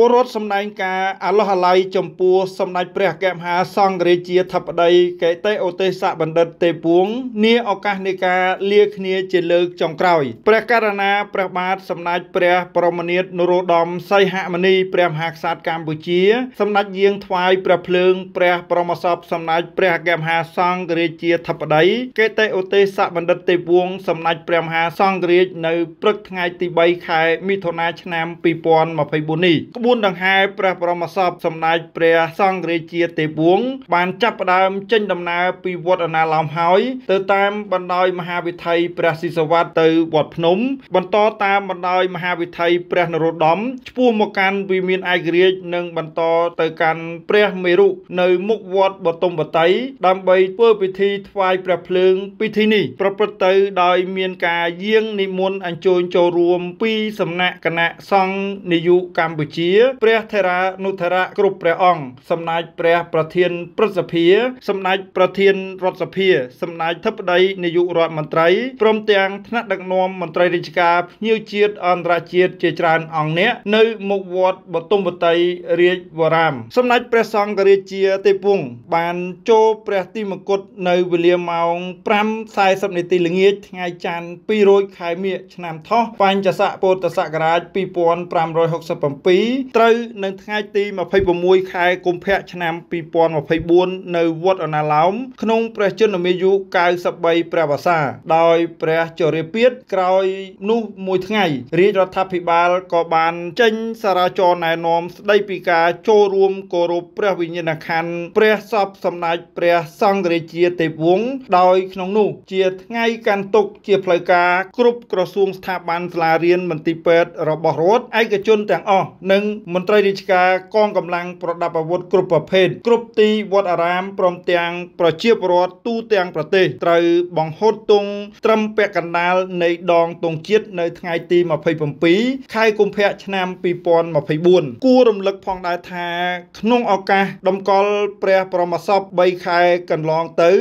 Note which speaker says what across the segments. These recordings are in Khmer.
Speaker 1: ពលរដ្ឋសម្ដែងការអាឡោះអាល័យចំពោះសម្ដេចព្រះកែមហាសង្ឃរាជាធិបតីកេតិអូទេសៈបណ្ឌិតទេពួងនាឱកាសនៃការលាគ្នាជាលើកចុងក្រោយព្រះករណាព្រះបាទសម្ដេចព្រះបរមនាថនរោត្តមសីហមុនីព្រះមហាក្សត្រកម្ពុជាសម្ដេចយាងថ្វាយព្រះភ្លើងព្រះបរមសពសម្ដេចព្រះកែមហាសង្ឃរាជាធិបតីកេតិអូទេសៈបណ្ឌិតទេពួងសម្ដេចព្រះមហាសង្ឃរាជនៅព្រឹកថ្ងៃទី3ខែមិថុនាឆ្នាំ2024នេះក្បួនដង្ហែព្រះបរមសពសម្ដេចព្រះសង្ឃរាជាទេវង្សបានចាប់ផ្ដើមចេញដំណើរពីវត្តអណាឡោមហើយទៅតាមបណ្ដោយមហាវិថីព្រះស៊ីសវត្តទៅវត្តភ្នំ បន្តតាមបណ្ដោយមហាវិថីព្រះនរោត្តមឆ្ពោះមកកាន់វិមានឯករាជ្យនិងបន្តទៅកាន់ព្រះមេរុនៅមុខវត្តបតុមបតីដើម្បីធ្វើពិធីថ្វាយព្រះភ្លើងពិធីនេះប្រព្រឹត្តទៅដោយមានការយាងនិមន្តអញ្ជើញចូលរួមពីសំណាក់គណៈសង្ឃនាយកកម្ពុជាព្រះថេរានុថេរៈគ្រប់ព្រះអង្គសម្ដេចព្រះប្រធានព្រឹទ្ធសភាសម្ដេចប្រធានរដ្ឋសភាសម្ដេចធិបតីនាយករដ្ឋមន្ត្រីព្រមទាំងថ្នាក់ដឹកនាំមន្ត្រីរាជការភ្ញៀវជាតិអន្តរជាតិជាច្រើនអង្គអ្នកនៅមុខវត្តបទុមវតីរាជវរាមសម្ដេចព្រះសង្ឃរាជាទេពវង្សបានចូលព្រះទីមង្គតនៅវេលាម៉ោង5:40នាទីល្ងាចថ្ងៃច័ន្ទ2រោចខែមិញឆ្នាំថោះបញ្ញស័កពុទ្ធសករាជ2567ត្រូវនៅថ្ងៃទី26ខែកុម្ភៈឆ្នាំ2024នៅវត្តអណាឡោមក្នុងព្រះជន្មាយុ93ព្រះវស្សាដោយព្រះជរាពាធក្រោយនោះមួយថ្ងៃរាជរដ្ឋាភិបាលក៏បានចេញសារចរណែនាំស្ដីពីការចូលរួមគោរពព្រះវិញ្ញាណក្ខន្ធព្រះសពសម្ដេចព្រះសង្ឃរាជាទេពវង្សដោយក្នុងនោះជាថ្ងៃកាន់ទុកជាផ្លូវការគ្រប់ក្រសួងស្ថាប័នសាលារៀនមន្ទីរពេទ្យរបស់រដ្ឋឯកជនទាំងអស់និងមន្ត្រីរាជការកងកម្លាំងប្រដាប់អាវុធគ្រប់ប្រភេទគ្រប់ទីវត្តអារាមព្រមទាំងប្រជាពលរដ្ឋទូទាំងប្រទេសត្រូវបង្ហូតទង់ត្រឹមពាក់កណ្ដាលនៃដងទង់ជាតិនៅថ្ងៃទី27ខែកុម្ភៈឆ្នាំ2024គួររំលឹកផងដែរថា ក្នុងឱកាសតម្កល់ព្រះបរមសព3ខែកន្លងទៅ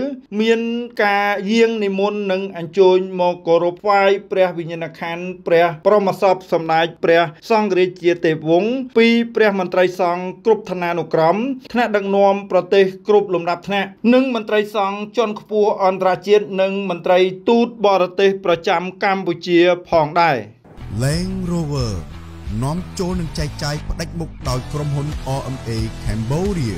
Speaker 1: មានការយាងនិមន្តនិងអញ្ជើញមកគោរពថ្វាយព្រះវិញ្ញាណក្ខន្ធព្រះបរមសពសម្ដេចព្រះសង្ឃរាជាទេវវង្សពីព្រះមន្ត្រីសង្ឃគ្រប់ឋានានុក្រមថ្នាក់ដឹកនាំប្រទេសគ្រប់លំដាប់ថ្នាក់និងមន្ត្រីសង្ឃជាន់ខ្ពស់អន្តរជាតិនិងមន្ត្រីទូតបរទេសប្រចាំកម្ពុជាផងដែរ
Speaker 2: Land Rover នាំចូលនឹងចែកចាយផ្ដាច់មុខដោយក្រុមហ៊ុន RMA Cambodia